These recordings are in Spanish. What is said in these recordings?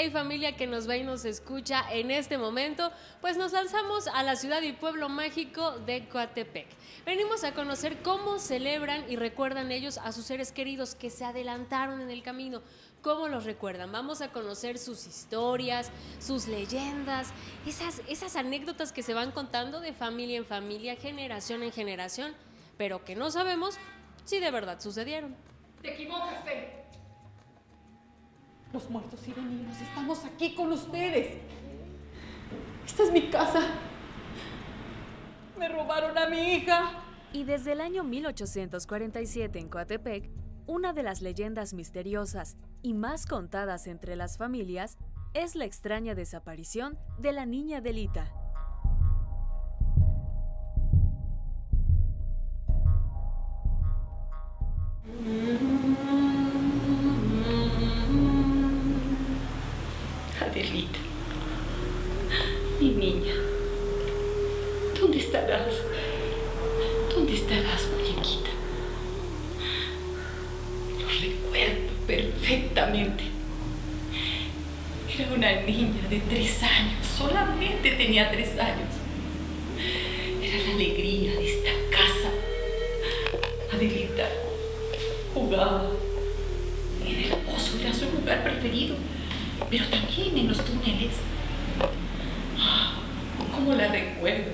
Hey familia que nos ve y nos escucha en este momento, pues nos lanzamos a la ciudad y pueblo mágico de Coatepec. Venimos a conocer cómo celebran y recuerdan ellos a sus seres queridos que se adelantaron en el camino. ¿Cómo los recuerdan? Vamos a conocer sus historias, sus leyendas, esas, esas anécdotas que se van contando de familia en familia, generación en generación, pero que no sabemos si de verdad sucedieron. Te equivocas, Fe. Los muertos y venidos estamos aquí con ustedes. Esta es mi casa. Me robaron a mi hija. Y desde el año 1847 en Coatepec, una de las leyendas misteriosas y más contadas entre las familias es la extraña desaparición de la niña Delita. Era una niña de tres años, solamente tenía tres años. Era la alegría de esta casa. Adelita jugaba en el pozo, era su lugar preferido, pero también en los túneles. Ah, ¿Cómo la recuerdo?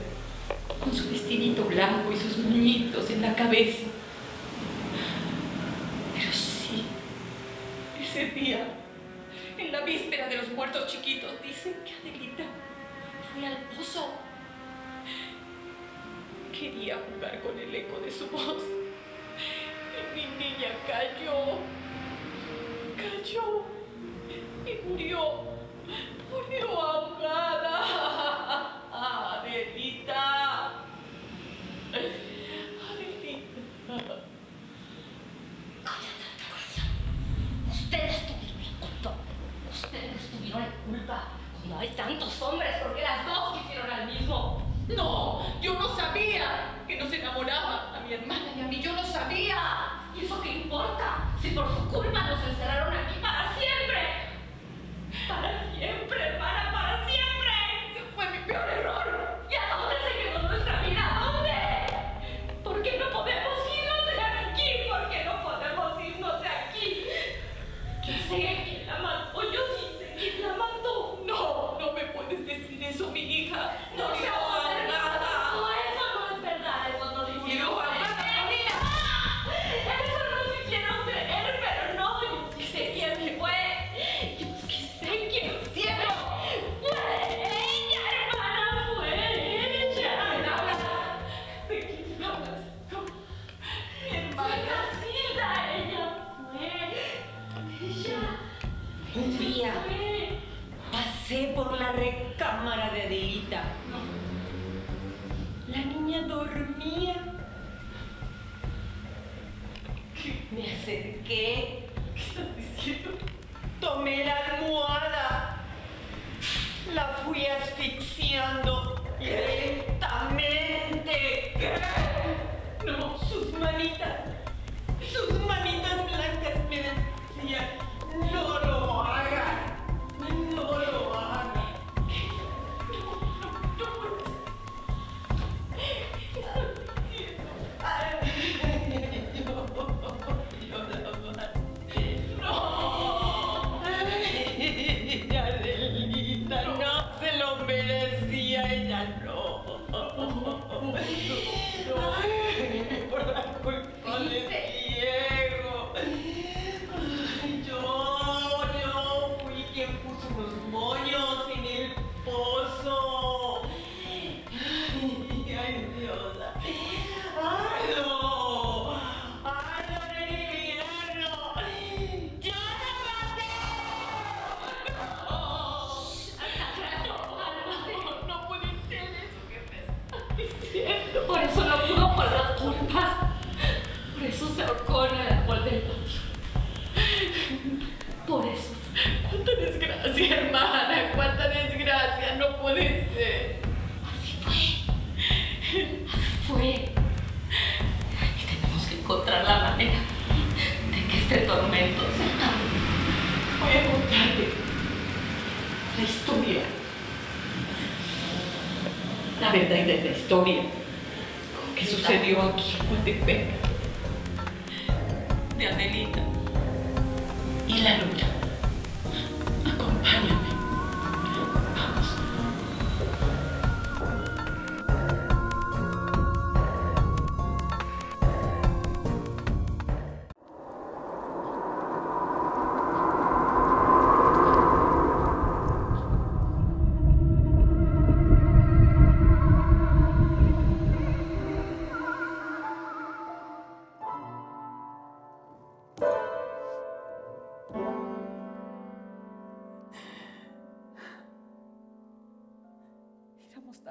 Con su vestidito blanco y sus muñitos en la cabeza. Cayó. Cayó. Y murió. Murió ahogada. Adelita. Adelita. Ustedes tuvieron la culpa. Ustedes tuvieron la culpa. No hay tantos hombres porque pasé por la recámara de Adelita. La niña dormía. Me acerqué. ¿Qué estás diciendo? Tomé la almohada. La fui asfixiando. Los moños en el pozo. Ay, ay, Dios. No. Ay, no me liberaron. Yo no maté. No, no puede ser eso que me estás diciendo. Por eso no pudo por las culpas. Por eso se ahorcó en el árbol del patio. Por eso cuánta desgracia, hermana, cuánta desgracia, no puede ser. Así fue. Así fue. Y tenemos que encontrar la manera de que este tormento se acabe. Voy a contarle la historia. La verdadera historia. ¿Qué sucedió aquí en Guatepec? De Adelita y la lucha. companion.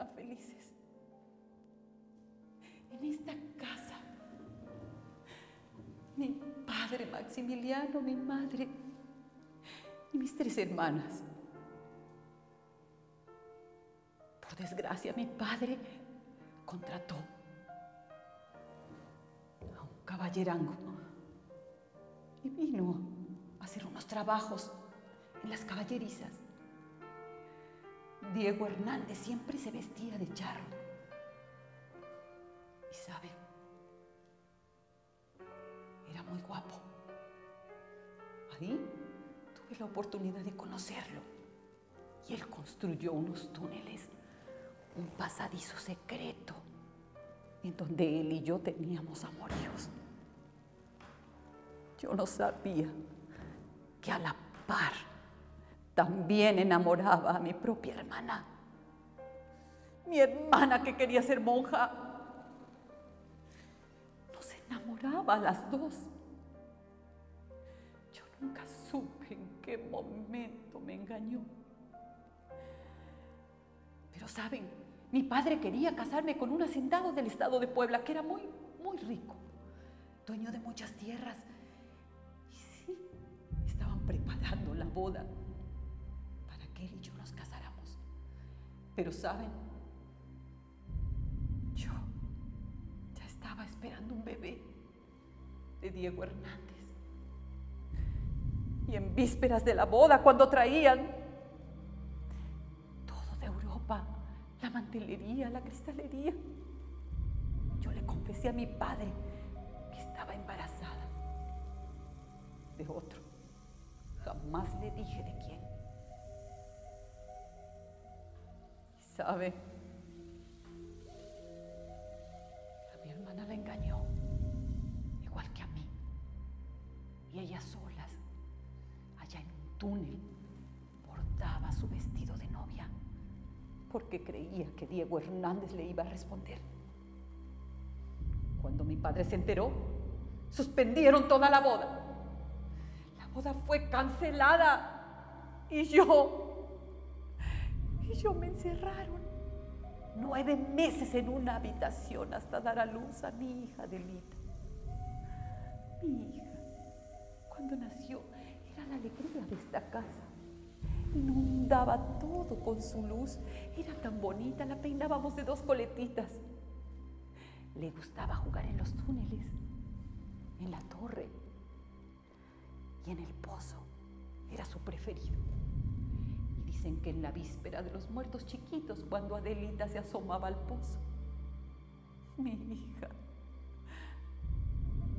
felices. En esta casa. Mi padre Maximiliano, mi madre y mis tres hermanas. Por desgracia, mi padre contrató a un caballerango y vino a hacer unos trabajos en las caballerizas. Diego Hernández siempre se vestía de charro. Y saben, era muy guapo. Ahí tuve la oportunidad de conocerlo. Y él construyó unos túneles, un pasadizo secreto, en donde él y yo teníamos amoríos. Yo no sabía que a la par también enamoraba a mi propia hermana. Mi hermana que quería ser monja. Nos enamoraba a las dos. Yo nunca supe en qué momento me engañó. Pero saben, mi padre quería casarme con un hacendado del estado de Puebla, que era muy, muy rico, dueño de muchas tierras. Y sí, estaban preparando la boda él y yo nos casáramos. Pero saben, yo ya estaba esperando un bebé de Diego Hernández. Y en vísperas de la boda, cuando traían todo de Europa, la mantelería, la cristalería, yo le confesé a mi padre que estaba embarazada de otro. Jamás le dije de quién. Sabe, a mi hermana la engañó, igual que a mí. Y ella solas, allá en un túnel, bordaba su vestido de novia, porque creía que Diego Hernández le iba a responder. Cuando mi padre se enteró, suspendieron toda la boda. La boda fue cancelada y yo, y yo me encerraron nueve meses en una habitación hasta dar a luz a mi hija Delita. Mi hija, cuando nació, era la alegría de esta casa. Inundaba todo con su luz. Era tan bonita, la peinábamos de dos coletitas. Le gustaba jugar en los túneles, en la torre y en el pozo. Era su preferido. Que en la víspera de los muertos chiquitos, cuando Adelita se asomaba al pozo, mi hija,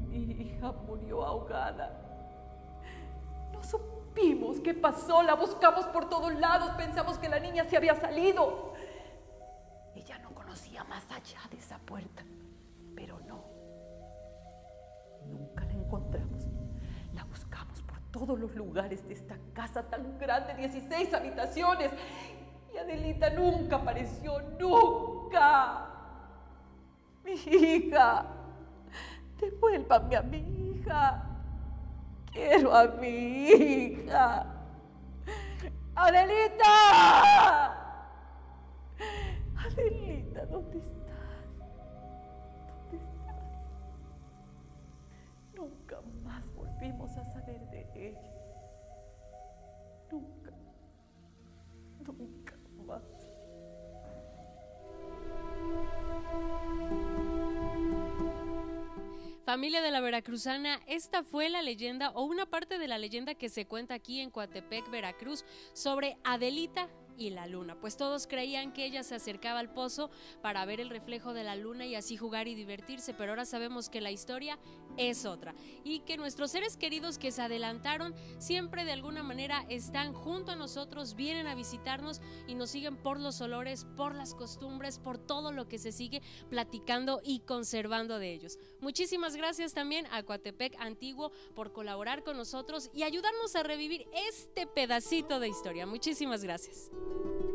mi hija murió ahogada. No supimos qué pasó, la buscamos por todos lados, pensamos que la niña se había salido. Ella no conocía más allá de esa puerta, pero no. Nunca la encontramos. Todos los lugares de esta casa tan grande, 16 habitaciones. Y Adelita nunca apareció, nunca. Mi hija, devuélvame a mi hija. Quiero a mi hija. Adelita. Adelita, ¿dónde estás? Volvimos a saber de ella. Nunca. Nunca más. Familia de la Veracruzana, esta fue la leyenda o una parte de la leyenda que se cuenta aquí en Coatepec, Veracruz, sobre Adelita y la luna, pues todos creían que ella se acercaba al pozo para ver el reflejo de la luna y así jugar y divertirse, pero ahora sabemos que la historia es otra y que nuestros seres queridos que se adelantaron siempre de alguna manera están junto a nosotros, vienen a visitarnos y nos siguen por los olores, por las costumbres, por todo lo que se sigue platicando y conservando de ellos. Muchísimas gracias también a Coatepec Antiguo por colaborar con nosotros y ayudarnos a revivir este pedacito de historia. Muchísimas gracias. Thank you.